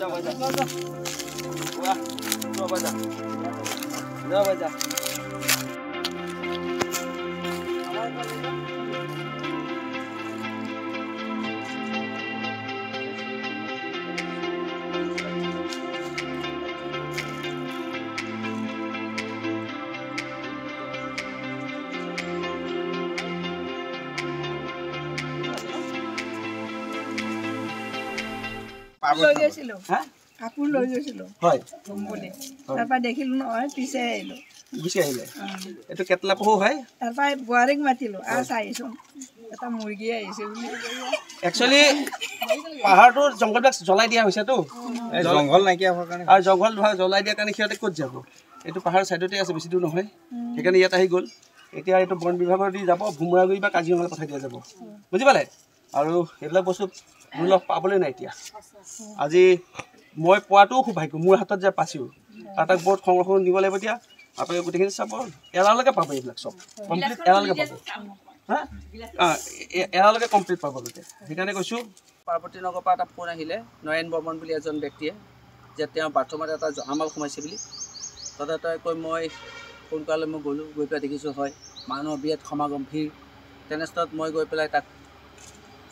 যাব যা ওয়া যাব যা যাব যা লৈ গৈছিলো। হা? কাপোৰ লৈ গৈছিলো। হয়। ধুম বুলি তাৰপৰা দেখিলো নহয় পিছে আহিলো। গুচি আহিলে? এইটো কেটলা পহু হয়? তাৰপৰা বোৱাৰীক মাতিলো। আহ চাইচোন এটা মুৰ্গী আহিছে বুলি। একচুৱেলি পাহাৰটোৰ জংঘলবিলাক জ্বলাই দিয়া হৈছেতো। জংঘল নাইকিয়া হোৱাৰ কাৰণে। আৰু জংঘল ধৰা জ্বলাই দিয়াৰ কাৰণে সিহঁতে ক'ত যাব? এইটো পাহাৰৰ ছাইডতে আছে বেছি দূৰ নহয়। সেইকাৰণে ইয়াত আহি গ'ল। এতিয়া এইটো বন বিভাগৰ দি যাব ভোমোৰাগুৰি বা কাজিৰঙালৈ পঠাই দিয়া যাব বুজি পালে? আৰু সেইবিলাক বস্তু দুৰ্লভ পাবলৈ নাই এতিয়া। আজি মই পোৱাটোও খুব ভাগ্য মোৰ হাতত যে পাইছোঁ আৰু তাক বহুত সংৰক্ষণ দিব লাগিব এতিয়া। আপোনালোকে গোটেইখিনি চাব এৰালৈকে পাব এইবিলাক চব। কমপ্লিট এৰালৈকে পাব। এৰালৈকে কমপ্লিট পাব গোটেই। সেইকাৰণে কৈছোঁ পাৰ্বতী নগৰৰ পৰা এটা ফোন আহিলে নয়ন বৰ্মন বুলি এজন ব্যক্তিয়ে যে তেওঁ বাথৰুমত এটা জহামাল সোমাইছে বুলি। তাতে তই কৈ মই ফোন কৰালৈ মই গ'লোঁ গৈ পেলাই দেখিছোঁ হয় মানুহৰ বিৰাট সমাগম ভিৰ। তেনেস্থলত মই গৈ পেলাই তাক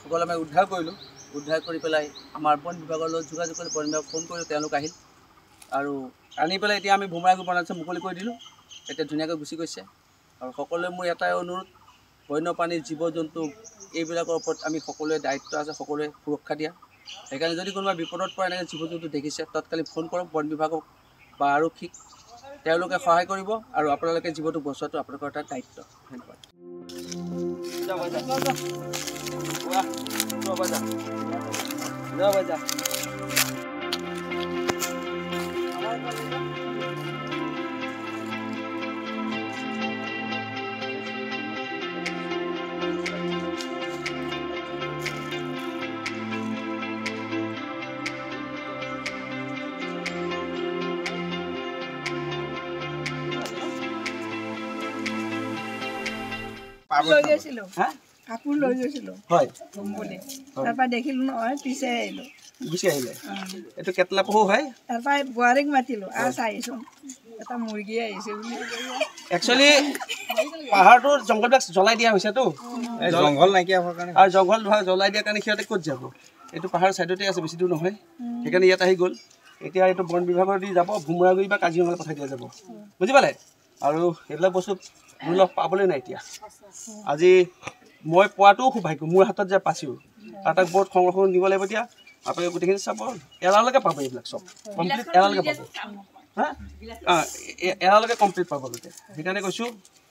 সকলোৱে মই উদ্ধাৰ কৰিলোঁ। উদ্ধাৰ কৰি পেলাই আমাৰ বন বিভাগৰ লগত যোগাযোগ কৰি বন বিভাগক ফোন কৰিলোঁ তেওঁলোক আহিল। আৰু আনি পেলাই এতিয়া আমি ভোমৰাগুৰি বনাঞ্চল মুকলি কৰি দিলোঁ। এতিয়া ধুনীয়াকৈ গুচি গৈছে। আৰু সকলোৱে মোৰ এটাই অনুৰোধ বন্যপ্ৰাণী জীৱ জন্তু এইবিলাকৰ ওপৰত আমি সকলোৱে দায়িত্ব আছে সকলোৱে সুৰক্ষা দিয়া। সেইকাৰণে যদি কোনোবা বিপদত পৰা এনেকৈ জীৱ জন্তু দেখিছে তৎকালীন ফোন কৰক বন বিভাগক বা আৰক্ষীক। তেওঁলোকে সহায় কৰিব আৰু আপোনালোকে জীৱটো বচোৱাটো আপোনালোকৰ এটা দায়িত্ব। ধন্যবাদ। 十二块钱五个十二块 লৈ গৈছিলো। হা? কাপোৰ লৈ গৈছিলো। হয়। ধুম বুলি তাৰপৰা দেখিলো নহয় পিছে আহিলো। গুচি আহিলে? এইটো কেটলা পহু হয়? তাৰপৰা বোৱাৰীক মাতিলো। আহ চাইচোন এটা মুৰ্গী আহিছে বুলি। একচুৱেলি পাহাৰটোৰ জংঘলবিলাক জ্বলাই দিয়া হৈছেতো। জংঘল নাইকিয়া হোৱাৰ কাৰণে। আৰু জংঘল ধৰা জ্বলাই দিয়াৰ কাৰণে সিহঁতে ক'ত যাব? এইটো পাহাৰৰ ছাইডতে আছে বেছি দূৰ নহয়। সেইকাৰণে ইয়াত আহি গ'ল। এতিয়া এইটো বন বিভাগৰ দি যাব ভোমোৰাগুৰি বা কাজিৰঙালৈ পঠাই দিয়া যাব। বুজি পালে? আৰু সেইবিলাক বস্তু দুৰ্লভ পাবলৈ নাই এতিয়া। আজি মই পোৱাটোও খুব ভাগ্য মোৰ হাতত যে পাইছোঁ আৰু তাক বহুত সংৰক্ষণ দিব লাগিব এতিয়া। আপোনালোকে গোটেইখিনি চাব এৰালৈকে পাব এইবিলাক চব কমপ্লিট এৰালৈকে পাব। হা? এৰালৈকে কমপ্লিট পাব গোটেই। সেইকাৰণে কৈছোঁ